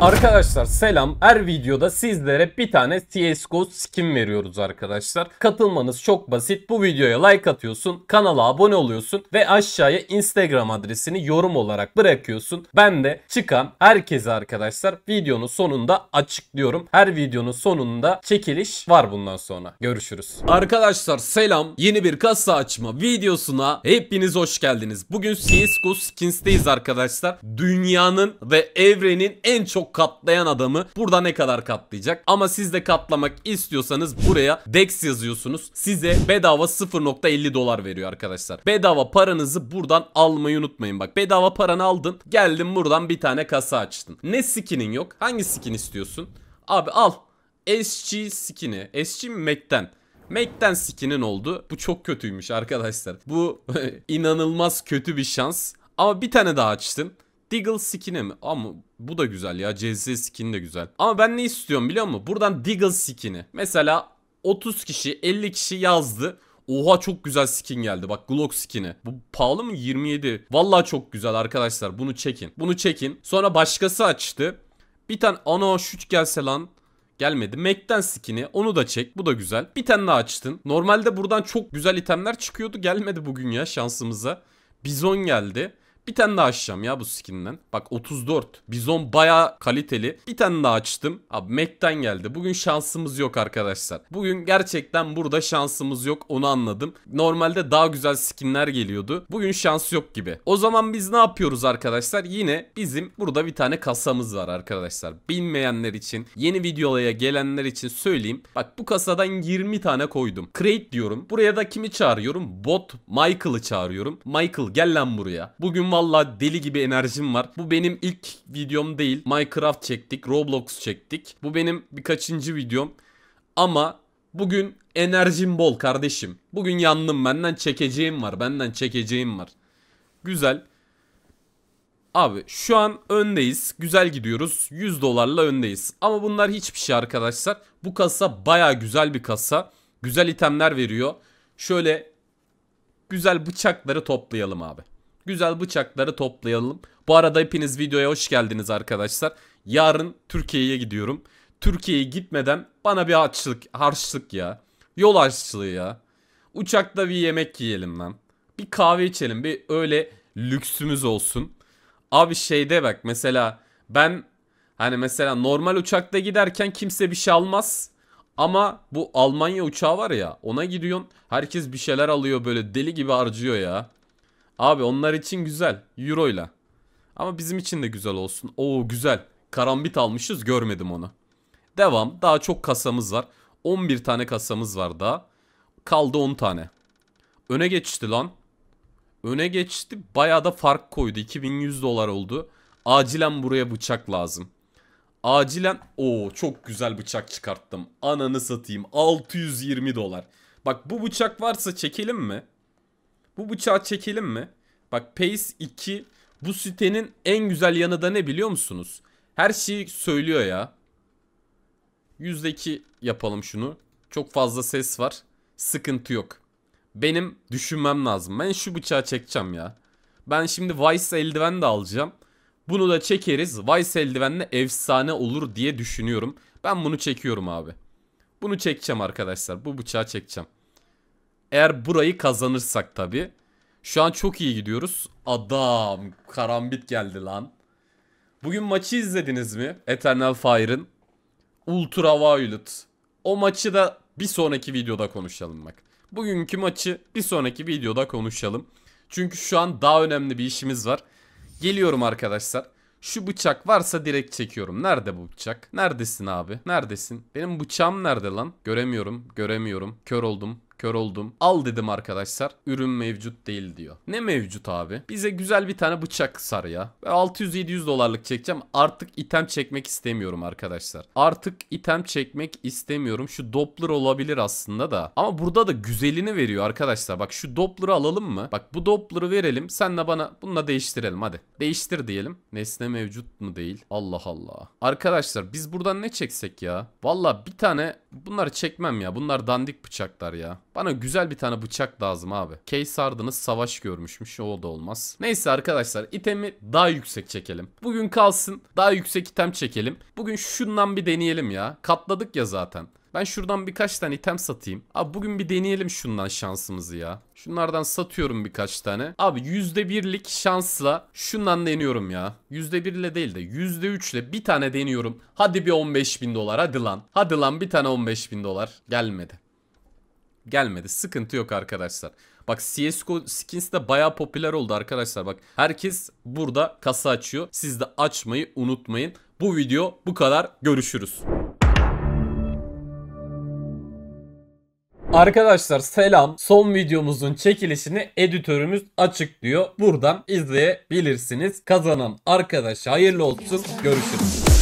Arkadaşlar selam. Her videoda sizlere bir tane CSGO skin veriyoruz arkadaşlar. Katılmanız çok basit. Bu videoya like atıyorsun, kanala abone oluyorsun ve aşağıya Instagram adresini yorum olarak bırakıyorsun. Ben de çıkan herkese arkadaşlar videonun sonunda açıklıyorum. Her videonun sonunda çekiliş var bundan sonra. Görüşürüz. Arkadaşlar selam. Yeni bir kasa açma videosuna hepiniz hoş geldiniz. Bugün CSGO Skins'teyiz arkadaşlar. Dünyanın ve evrenin en çok katlayan adamı burada ne kadar katlayacak? Ama siz de katlamak istiyorsanız buraya DEX yazıyorsunuz. Size bedava 0.50 dolar veriyor arkadaşlar. Bedava paranızı buradan almayı unutmayın. Bak bedava paranı aldın. Geldin buradan bir tane kasa açtın. Ne skinin yok? Hangi skin istiyorsun? Abi al. SG skin'i. SG mi Mac'ten? Mac'ten skinin oldu. Bu çok kötüymüş arkadaşlar. Bu inanılmaz kötü bir şans. Ama bir tane daha açtın. Diggle skin'i mi? Ama bu da güzel ya. CZ skin de güzel. Ama ben ne istiyorum biliyor musun? Buradan Diggle skin'i. Mesela 30 kişi 50 kişi yazdı. Oha çok güzel skin geldi. Bak Glock skin'i. Bu pahalı mı? 27. Vallahi çok güzel arkadaşlar. Bunu çekin. Bunu çekin. Sonra başkası açtı. Bir tane ana şut gelse lan. Gelmedi. Mac'ten skin'i onu da çek. Bu da güzel. Bir tane daha açtın. Normalde buradan çok güzel itemler çıkıyordu. Gelmedi bugün ya şansımıza. Bizon geldi. Bir tane daha açacağım ya bu skinden. Bak 34. Bizon baya kaliteli. Bir tane daha açtım. Abi Mac'ten geldi. Bugün şansımız yok arkadaşlar. Bugün gerçekten burada şansımız yok. Onu anladım. Normalde daha güzel skinler geliyordu. Bugün şans yok gibi. O zaman biz ne yapıyoruz arkadaşlar? Yine bizim burada bir tane kasamız var arkadaşlar. Bilmeyenler için, yeni videoya gelenler için söyleyeyim. Bak bu kasadan 20 tane koydum. Crate diyorum. Buraya da kimi çağırıyorum? Bot Michael'ı çağırıyorum. Michael gel lan buraya. Bugün valla deli gibi enerjim var. Bu benim ilk videom değil. Minecraft çektik, Roblox çektik. Bu benim birkaçıncı videom. Ama bugün enerjim bol kardeşim. Bugün yandım benden çekeceğim var. Benden çekeceğim var. Güzel. Abi şu an öndeyiz. Güzel gidiyoruz. 100 dolarla öndeyiz. Ama bunlar hiçbir şey arkadaşlar. Bu kasa baya güzel bir kasa. Güzel itemler veriyor. Şöyle güzel bıçakları toplayalım abi. Güzel bıçakları toplayalım. Bu arada hepiniz videoya hoş geldiniz arkadaşlar. Yarın Türkiye'ye gidiyorum. Türkiye'ye gitmeden bana bir harçlık, harçlık ya. Yol harçlığı ya. Uçakta bir yemek yiyelim lan. Bir kahve içelim. Bir öyle lüksümüz olsun. Abi şeyde bak mesela ben hani mesela normal uçakta giderken kimse bir şey almaz. Ama bu Almanya uçağı var ya ona gidiyorsun herkes bir şeyler alıyor böyle deli gibi harcıyor ya. Abi onlar için güzel. Euro ile. Ama bizim için de güzel olsun. Oo güzel. Karambit almışız görmedim onu. Devam. Daha çok kasamız var. 11 tane kasamız var daha. Kaldı 10 tane. Öne geçti lan. Öne geçti. Bayağı da fark koydu. 2100 dolar oldu. Acilen buraya bıçak lazım. Acilen o çok güzel bıçak çıkarttım. Ananı satayım. 620 dolar. Bak bu bıçak varsa çekelim mi? Bu bıçağı çekelim mi? Bak Pace 2 bu sitenin en güzel yanı da ne biliyor musunuz? Her şeyi söylüyor ya. %2 yapalım şunu. Çok fazla ses var. Sıkıntı yok. Benim düşünmem lazım. Ben şu bıçağı çekeceğim ya. Ben şimdi Vice eldiven de alacağım. Bunu da çekeriz. Vice eldivenle efsane olur diye düşünüyorum. Ben bunu çekiyorum abi. Bunu çekeceğim arkadaşlar. Bu bıçağı çekeceğim. Eğer burayı kazanırsak tabi. Şu an çok iyi gidiyoruz. Adam karambit geldi lan. Bugün maçı izlediniz mi? Eternal Fire'ın Ultra Violet. O maçı da bir sonraki videoda konuşalım bak. Bugünkü maçı bir sonraki videoda konuşalım. Çünkü şu an daha önemli bir işimiz var. Geliyorum arkadaşlar. Şu bıçak varsa direkt çekiyorum. Nerede bu bıçak? Neredesin abi? Neredesin? Benim bıçağım nerede lan? Göremiyorum. Göremiyorum. Kör oldum. Kör oldum. Al dedim arkadaşlar. Ürün mevcut değil diyor. Ne mevcut abi? Bize güzel bir tane bıçak sar ya. 600-700 dolarlık çekeceğim. Artık item çekmek istemiyorum arkadaşlar. Artık item çekmek istemiyorum. Şu Doppler olabilir aslında da. Ama burada da güzelini veriyor arkadaşlar. Bak şu Doppler'ı alalım mı? Bak bu Doppler'ı verelim. Sen de bana bununla değiştirelim hadi. Değiştir diyelim. Nesne mevcut mu değil? Allah Allah. Arkadaşlar biz buradan ne çeksek ya? Valla bir tane bunları çekmem ya. Bunlar dandik bıçaklar ya. Bana güzel bir tane bıçak lazım abi. Case Hard'ınız savaş görmüşmüş. O da olmaz. Neyse arkadaşlar itemi daha yüksek çekelim. Bugün kalsın daha yüksek item çekelim. Bugün şundan bir deneyelim ya. Katladık ya zaten. Ben şuradan birkaç tane item satayım. Abi bugün bir deneyelim şundan şansımızı ya. Şunlardan satıyorum birkaç tane. Abi %1'lik şansla şundan deniyorum ya. %1 ile değil de %3 ile bir tane deniyorum. Hadi bir 15 bin dolar hadi lan. Hadi lan bir tane 15 bin dolar. Gelmedi. Gelmedi. Sıkıntı yok arkadaşlar. Bak CSGO skins de baya popüler oldu arkadaşlar. Bak herkes burada kasa açıyor. Siz de açmayı unutmayın. Bu video bu kadar. Görüşürüz. Arkadaşlar selam. Son videomuzun çekilişini editörümüz açıklıyor. Buradan izleyebilirsiniz. Kazanan arkadaş hayırlı olsun. Görüşürüz.